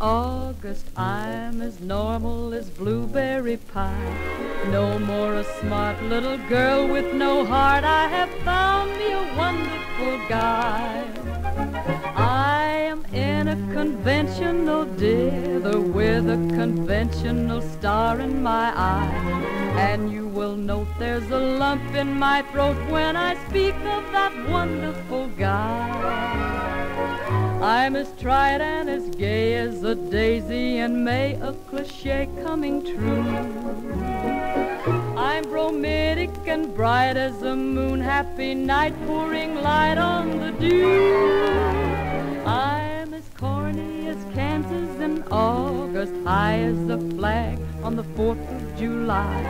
August, I'm as normal as blueberry pie. No more a smart little girl with no heart. I have found me a wonderful guy. I am in a conventional dither with a conventional star in my eye. And you will note there's a lump in my throat when I speak of that wonderful guy. I'm as tried and as gay as a daisy in May, a cliche coming true. I'm bromidic and bright as a moon, happy night pouring light on the dew. I'm as corny as Kansas in August, high as the flag on the 4th of July.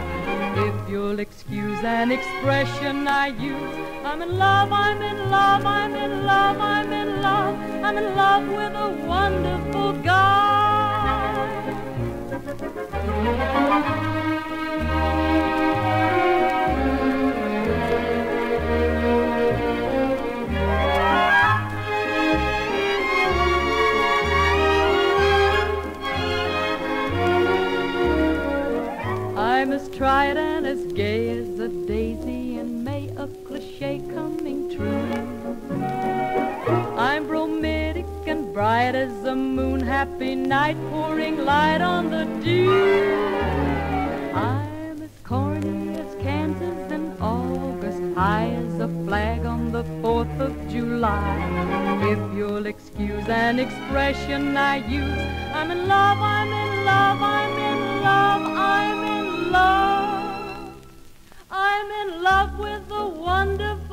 If you'll excuse an expression I use, I'm in love, I'm in love, I'm in love, I'm in love, I'm in love with a wonderful guy. I'm as tried and as gay as a daisy bright as a moon, happy night pouring light on the dew. I'm as corny as Kansas in August, high as a flag on the 4th of July. If you'll excuse an expression I use, I'm in love, I'm in love, I'm in love, I'm in love. I'm in love with the wonderful